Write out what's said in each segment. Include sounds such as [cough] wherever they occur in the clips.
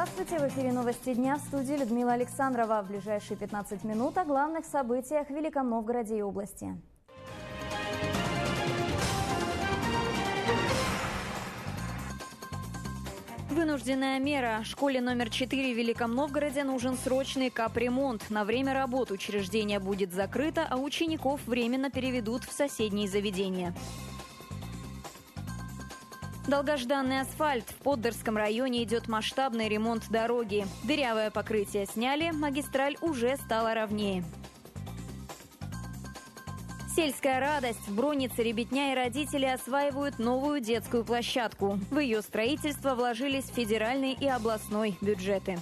Здравствуйте! В эфире новости дня в студии Людмила Александрова. В ближайшие 15 минут о главных событиях в Великом Новгороде и области. Вынужденная мера. Школе номер 4 в Великом Новгороде нужен срочный капремонт. На время работы учреждение будет закрыто, а учеников временно переведут в соседние заведения. Долгожданный асфальт. В Поддерском районе идет масштабный ремонт дороги. Дырявое покрытие сняли, магистраль уже стала ровнее. Сельская радость. В Бронице ребятня и родители осваивают новую детскую площадку. В ее строительство вложились федеральный и областной бюджеты.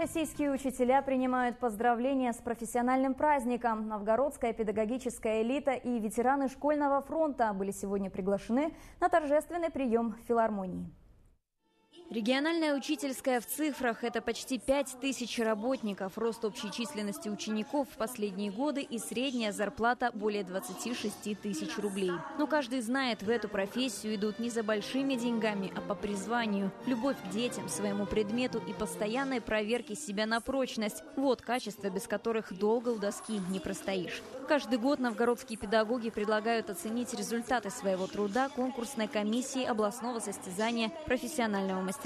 Российские учителя принимают поздравления с профессиональным праздником. Новгородская педагогическая элита и ветераны школьного фронта были сегодня приглашены на торжественный прием в филармонии. Региональная учительская в цифрах – это почти 5 тысяч работников, рост общей численности учеников в последние годы и средняя зарплата более 26 тысяч рублей. Но каждый знает, в эту профессию идут не за большими деньгами, а по призванию. Любовь к детям, своему предмету и постоянной проверки себя на прочность – вот качества, без которых долго у доски не простоишь. Каждый год новгородские педагоги предлагают оценить результаты своего труда конкурсной комиссии областного состязания профессионального мастерства.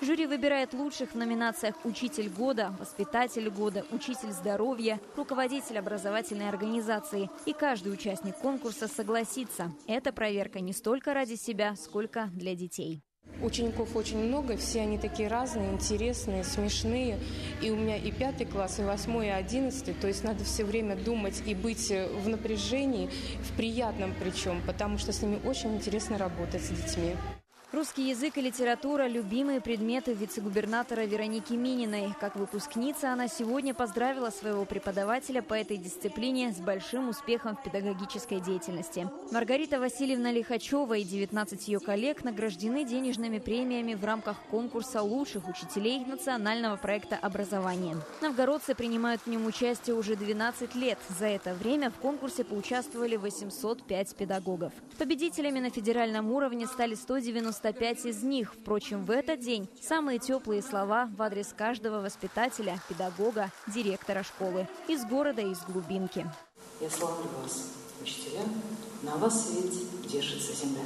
Жюри выбирает лучших в номинациях «Учитель года», «Воспитатель года», «Учитель здоровья», «Руководитель образовательной организации». И каждый участник конкурса согласится. Эта проверка не столько ради себя, сколько для детей. Учеников очень много, все они такие разные, интересные, смешные. И у меня и пятый класс, и восьмой, и одиннадцатый. То есть надо все время думать и быть в напряжении, в приятном причем, потому что с ними очень интересно работать с детьми. Русский язык и литература – любимые предметы вице-губернатора Вероники Мининой. Как выпускница, она сегодня поздравила своего преподавателя по этой дисциплине с большим успехом в педагогической деятельности. Маргарита Васильевна Лихачева и 19 ее коллег награждены денежными премиями в рамках конкурса лучших учителей национального проекта образования. Новгородцы принимают в нем участие уже 12 лет. За это время в конкурсе поучаствовали 805 педагогов. Победителями на федеральном уровне стали 190 95 из них. Впрочем, в этот день самые теплые слова в адрес каждого воспитателя, педагога, директора школы. Из города и из глубинки. Я славлю вас, учителя. На вас ведь держится земля.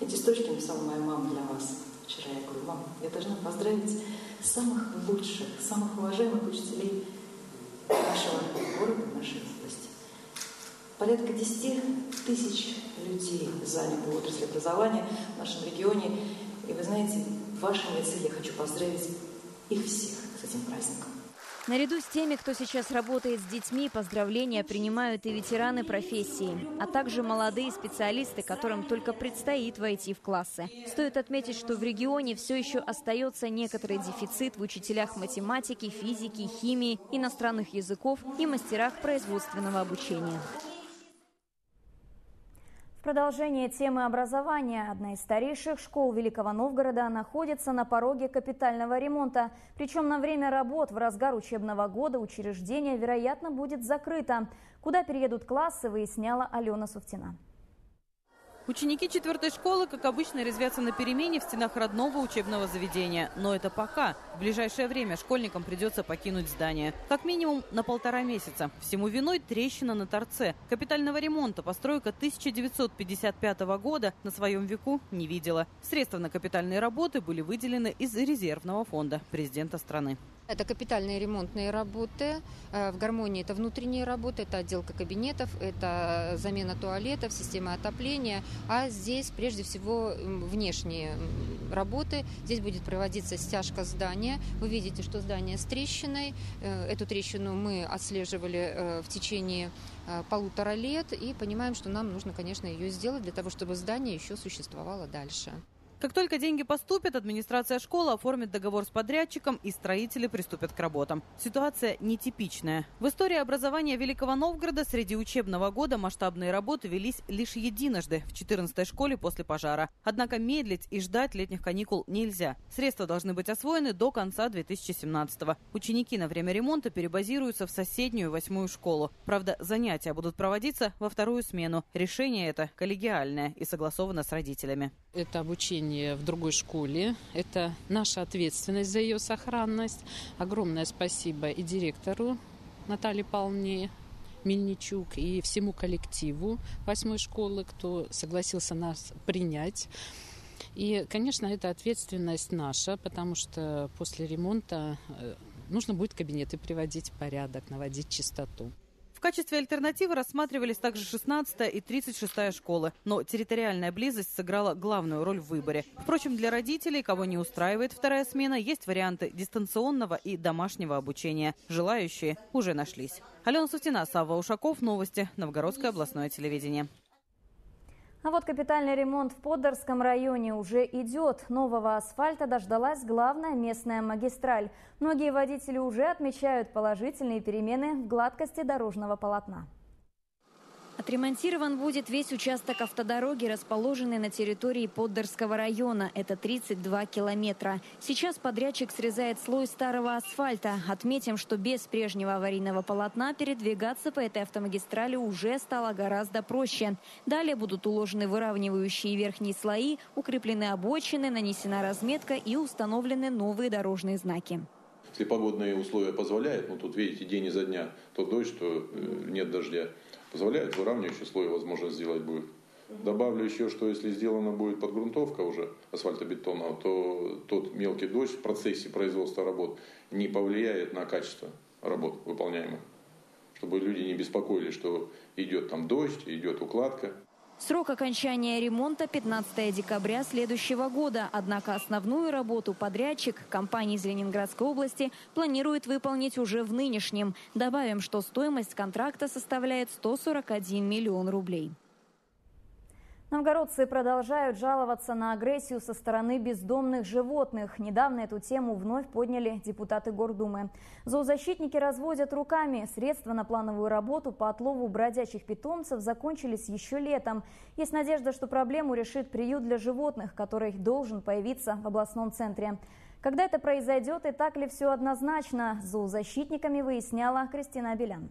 Эти строчки написала моя мама для вас. Вчера я говорю, мам, я должна поздравить самых лучших, самых уважаемых учителей нашего города, нашей области. Порядка 10 тысяч людей заняты в отрасли образования в нашем регионе. И вы знаете, в вашем лице я хочу поздравить их всех с этим праздником. Наряду с теми, кто сейчас работает с детьми, поздравления принимают и ветераны профессии, а также молодые специалисты, которым только предстоит войти в классы. Стоит отметить, что в регионе все еще остается некоторый дефицит в учителях математики, физики, химии, иностранных языков и мастерах производственного обучения продолжение темы образования. Одна из старейших школ Великого Новгорода находится на пороге капитального ремонта. Причем на время работ в разгар учебного года учреждение, вероятно, будет закрыто. Куда переедут классы, выясняла Алена Суфтина. Ученики четвертой школы, как обычно, резвятся на перемене в стенах родного учебного заведения. Но это пока. В ближайшее время школьникам придется покинуть здание. Как минимум на полтора месяца. Всему виной трещина на торце. Капитального ремонта постройка 1955 года на своем веку не видела. Средства на капитальные работы были выделены из резервного фонда президента страны. Это капитальные ремонтные работы. Э, в гармонии это внутренние работы, это отделка кабинетов, это замена туалетов, система отопления. А здесь прежде всего внешние работы. Здесь будет проводиться стяжка здания. Вы видите, что здание с трещиной. Э, эту трещину мы отслеживали э, в течение полутора лет и понимаем, что нам нужно, конечно, ее сделать для того, чтобы здание еще существовало дальше. Как только деньги поступят, администрация школы оформит договор с подрядчиком и строители приступят к работам. Ситуация нетипичная. В истории образования Великого Новгорода среди учебного года масштабные работы велись лишь единожды в 14-й школе после пожара. Однако медлить и ждать летних каникул нельзя. Средства должны быть освоены до конца 2017-го. Ученики на время ремонта перебазируются в соседнюю восьмую школу. Правда, занятия будут проводиться во вторую смену. Решение это коллегиальное и согласовано с родителями. Это обучение в другой школе. Это наша ответственность за ее сохранность. Огромное спасибо и директору Наталье Павловне Мельничук и всему коллективу восьмой школы, кто согласился нас принять. И, конечно, это ответственность наша, потому что после ремонта э, нужно будет кабинеты приводить в порядок, наводить чистоту качестве альтернативы рассматривались также 16-я и 36-я школы, но территориальная близость сыграла главную роль в выборе. Впрочем, для родителей, кого не устраивает вторая смена, есть варианты дистанционного и домашнего обучения. Желающие уже нашлись. Алена Сутина, Савва Ушаков, Новости, Новгородское областное телевидение. А вот капитальный ремонт в Поддорском районе уже идет. Нового асфальта дождалась главная местная магистраль. Многие водители уже отмечают положительные перемены в гладкости дорожного полотна. Отремонтирован будет весь участок автодороги, расположенный на территории Поддерского района. Это 32 километра. Сейчас подрядчик срезает слой старого асфальта. Отметим, что без прежнего аварийного полотна передвигаться по этой автомагистрали уже стало гораздо проще. Далее будут уложены выравнивающие верхние слои, укреплены обочины, нанесена разметка и установлены новые дорожные знаки. Если погодные условия позволяют, ну тут видите, день изо дня, то дождь, то э, нет дождя позволяет выравнивающий слой возможно сделать будет. Добавлю еще, что если сделана будет подгрунтовка уже асфальтобетона, то тот мелкий дождь в процессе производства работ не повлияет на качество работ выполняемых. Чтобы люди не беспокоились, что идет там дождь, идет укладка. Срок окончания ремонта 15 декабря следующего года. Однако основную работу подрядчик компании из Ленинградской области планирует выполнить уже в нынешнем. Добавим, что стоимость контракта составляет 141 миллион рублей. Новгородцы продолжают жаловаться на агрессию со стороны бездомных животных. Недавно эту тему вновь подняли депутаты Гордумы. Зоозащитники разводят руками. Средства на плановую работу по отлову бродячих питомцев закончились еще летом. Есть надежда, что проблему решит приют для животных, который должен появиться в областном центре. Когда это произойдет и так ли все однозначно, зоозащитниками выясняла Кристина Абелян.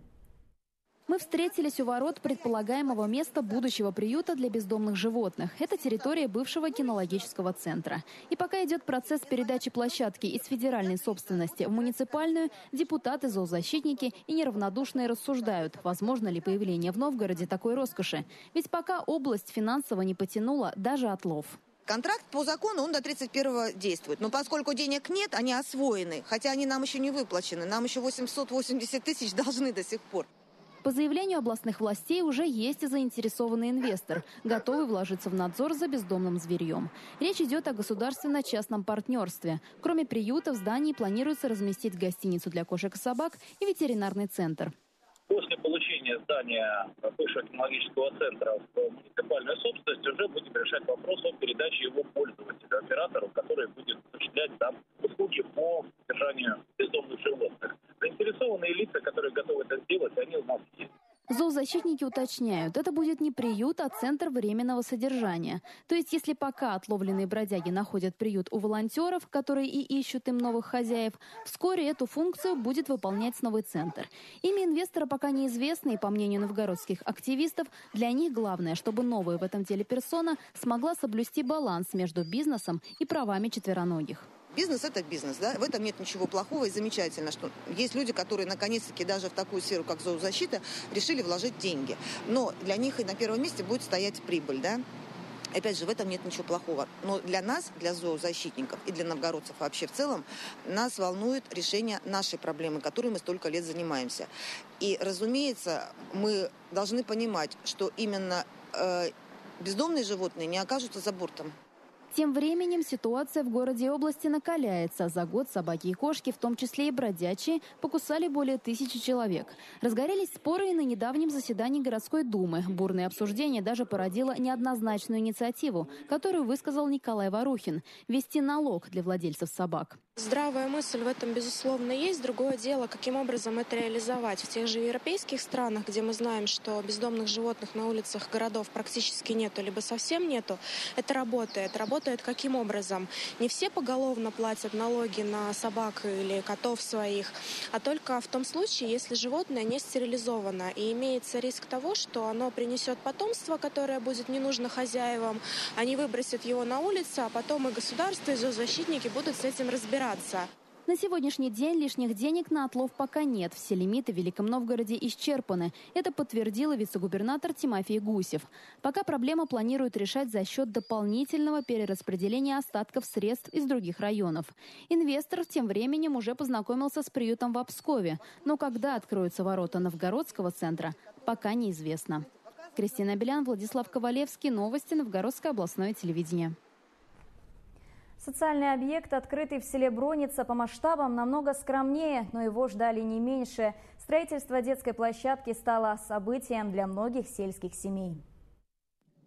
Мы встретились у ворот предполагаемого места будущего приюта для бездомных животных. Это территория бывшего кинологического центра. И пока идет процесс передачи площадки из федеральной собственности в муниципальную, депутаты, зоозащитники и неравнодушные рассуждают, возможно ли появление в Новгороде такой роскоши. Ведь пока область финансово не потянула даже отлов. Контракт по закону, он до 31-го действует. Но поскольку денег нет, они освоены. Хотя они нам еще не выплачены. Нам еще 880 тысяч должны до сих пор. По заявлению областных властей уже есть и заинтересованный инвестор, готовый вложиться в надзор за бездомным зверьем. Речь идет о государственно-частном партнерстве. Кроме приюта в здании планируется разместить гостиницу для кошек и собак и ветеринарный центр. После получения здания бывшего технологического центра в муниципальную собственность уже будем решать вопрос о передаче его пользователю, оператору, который будет осуществлять там услуги по содержанию бездомных животных. Заинтересованные лица, которые готовы это сделать, они у нас есть. Зоозащитники уточняют, это будет не приют, а центр временного содержания. То есть, если пока отловленные бродяги находят приют у волонтеров, которые и ищут им новых хозяев, вскоре эту функцию будет выполнять новый центр. Имя инвестора пока неизвестно, и по мнению новгородских активистов, для них главное, чтобы новая в этом деле персона смогла соблюсти баланс между бизнесом и правами четвероногих. Бизнес – это бизнес, да, в этом нет ничего плохого и замечательно, что есть люди, которые наконец-таки даже в такую сферу, как зоозащита, решили вложить деньги. Но для них и на первом месте будет стоять прибыль, да. Опять же, в этом нет ничего плохого. Но для нас, для зоозащитников и для новгородцев вообще в целом, нас волнует решение нашей проблемы, которой мы столько лет занимаемся. И, разумеется, мы должны понимать, что именно э, бездомные животные не окажутся за бортом. Тем временем ситуация в городе и области накаляется. За год собаки и кошки, в том числе и бродячие, покусали более тысячи человек. Разгорелись споры и на недавнем заседании городской думы. Бурное обсуждение даже породило неоднозначную инициативу, которую высказал Николай Варухин – ввести налог для владельцев собак. Здравая мысль в этом, безусловно, есть. Другое дело, каким образом это реализовать. В тех же европейских странах, где мы знаем, что бездомных животных на улицах городов практически нету, либо совсем нету, это работает. Работает каким образом? Не все поголовно платят налоги на собак или котов своих, а только в том случае, если животное не стерилизовано и имеется риск того, что оно принесет потомство, которое будет не нужно хозяевам, они выбросят его на улицу, а потом и государство, и зоозащитники будут с этим разбираться. На сегодняшний день лишних денег на отлов пока нет. Все лимиты в Великом Новгороде исчерпаны. Это подтвердила вице-губернатор Тимофей Гусев. Пока проблема планируют решать за счет дополнительного перераспределения остатков средств из других районов. Инвестор тем временем уже познакомился с приютом в Обскове. Но когда откроются ворота Новгородского центра, пока неизвестно. Кристина Белян, Владислав Ковалевский. Новости Новгородское областное телевидение. Социальный объект, открытый в селе Броница, по масштабам намного скромнее, но его ждали не меньше. Строительство детской площадки стало событием для многих сельских семей.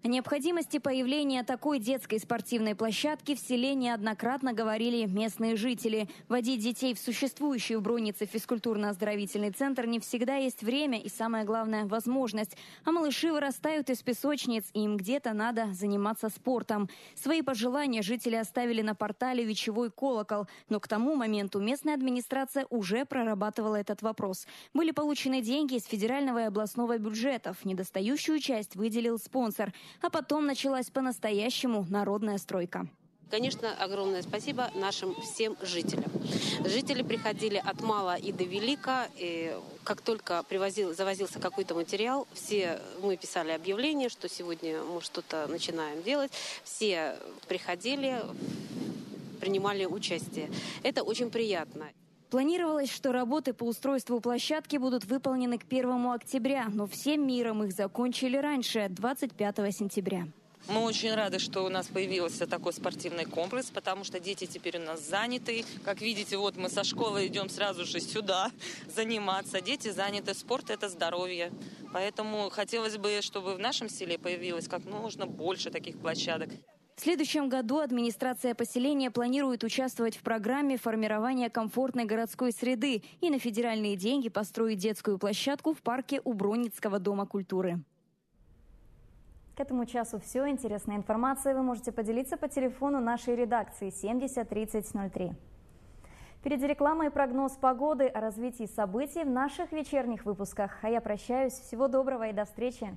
О необходимости появления такой детской спортивной площадки в селе неоднократно говорили местные жители. Водить детей в существующий в Бронице физкультурно-оздоровительный центр не всегда есть время и, самое главное, возможность. А малыши вырастают из песочниц, и им где-то надо заниматься спортом. Свои пожелания жители оставили на портале «Вечевой колокол». Но к тому моменту местная администрация уже прорабатывала этот вопрос. Были получены деньги из федерального и областного бюджетов. Недостающую часть выделил спонсор – а потом началась по-настоящему народная стройка. Конечно, огромное спасибо нашим всем жителям. Жители приходили от мала и до велика. И как только привозил, завозился какой-то материал, все мы писали объявление, что сегодня мы что-то начинаем делать. Все приходили, принимали участие. Это очень приятно. Планировалось, что работы по устройству площадки будут выполнены к 1 октября, но всем миром их закончили раньше, 25 сентября. Мы очень рады, что у нас появился такой спортивный комплекс, потому что дети теперь у нас заняты. Как видите, вот мы со школы идем сразу же сюда [laughs] заниматься. Дети заняты, спорт – это здоровье. Поэтому хотелось бы, чтобы в нашем селе появилось как можно больше таких площадок. В следующем году администрация поселения планирует участвовать в программе формирования комфортной городской среды и на федеральные деньги построить детскую площадку в парке у Броницкого дома культуры. К этому часу все. Интересная информация вы можете поделиться по телефону нашей редакции 70 30 03. Впереди реклама и прогноз погоды о развитии событий в наших вечерних выпусках. А я прощаюсь. Всего доброго и до встречи.